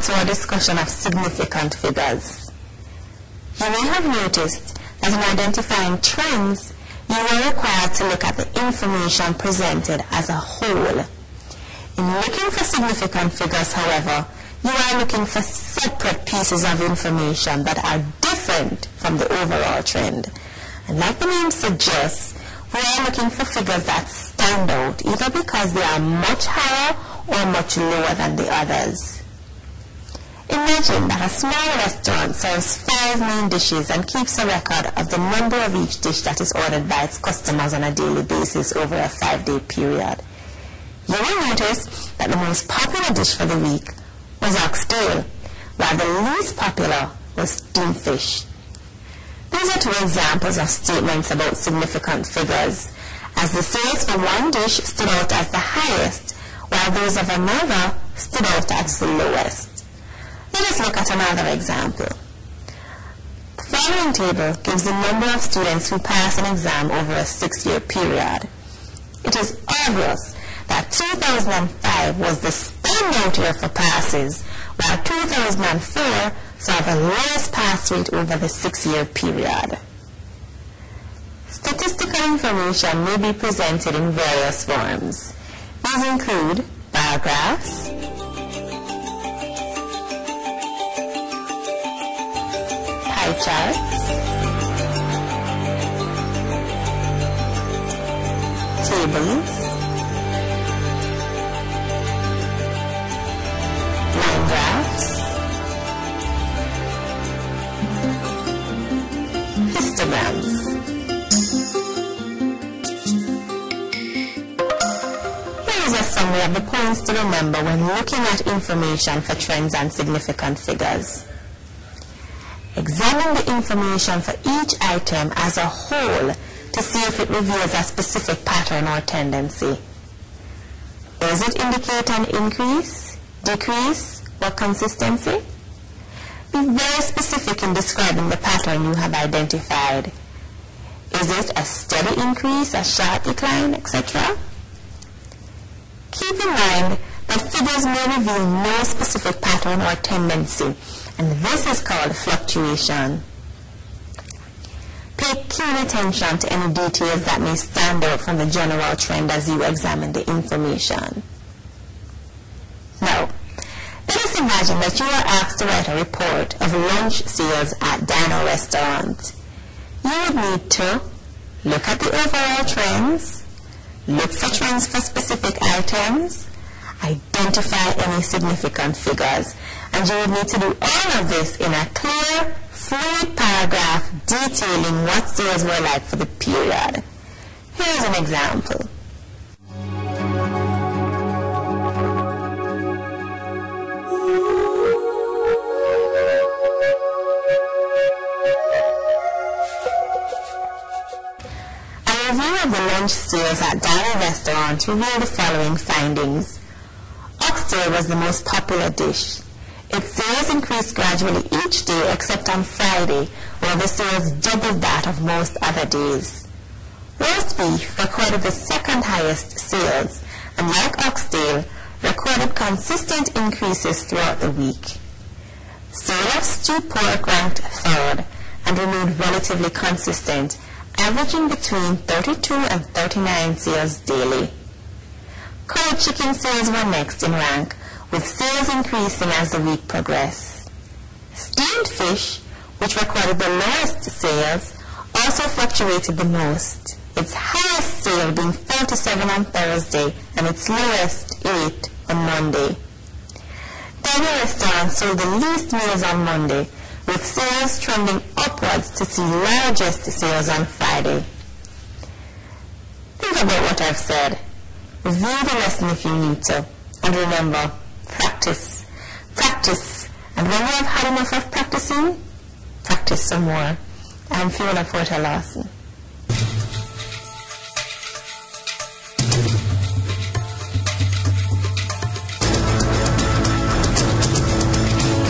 to our discussion of significant figures. You may have noticed that in identifying trends, you are required to look at the information presented as a whole. In looking for significant figures, however, you are looking for separate pieces of information that are different from the overall trend. And like the name suggests, we are looking for figures that stand out, either because they are much higher or much lower than the others. Imagine that a small restaurant serves five main dishes and keeps a record of the number of each dish that is ordered by its customers on a daily basis over a five-day period. You will notice that the most popular dish for the week was oxtail, while the least popular was steamed fish. These are two examples of statements about significant figures, as the sales for one dish stood out as the highest, while those of another stood out as the lowest. Let us look at another example. The following table gives the number of students who pass an exam over a six-year period. It is obvious that 2005 was the standout year for passes, while 2004 saw the lowest pass rate over the six-year period. Statistical information may be presented in various forms. These include bar graphs, pie charts, tables, line graphs, histograms. Here is a summary of the points to remember when looking at information for trends and significant figures. Examine the information for each item as a whole to see if it reveals a specific pattern or tendency. Does it indicate an increase, decrease, or consistency? Be very specific in describing the pattern you have identified. Is it a steady increase, a sharp decline, etc.? Keep in mind that figures may reveal no specific pattern or tendency, and this is called fluctuation. Pay keen attention to any details that may stand out from the general trend as you examine the information. Now, let us imagine that you are asked to write a report of lunch sales at Dino Restaurant. You would need to look at the overall trends, look for trends for specific items, identify any significant figures, and you would need to do all of this in a clear, fluid paragraph detailing what sales were like for the period. Here's an example. A review of the lunch sales at Dino Restaurant revealed the following findings. Oxtail was the most popular dish. Its sales increased gradually each day except on Friday, where the sales doubled that of most other days. Roast beef recorded the second highest sales, and like oxtail, recorded consistent increases throughout the week. Sale of stewed pork ranked third and remained relatively consistent, averaging between 32 and 39 sales daily. Cold chicken sales were next in rank, with sales increasing as the week progressed. Steamed fish, which recorded the lowest sales, also fluctuated the most, its highest sale being 47 on Thursday and its lowest 8 on Monday. Dino Restaurant sold the least meals on Monday, with sales trending upwards to see largest sales on Friday. Think about what I've said. Review the lesson if you need to. And remember, practice. Practice. And when you have had enough of practicing, practice some more. I'm Fiona Porter Lawson.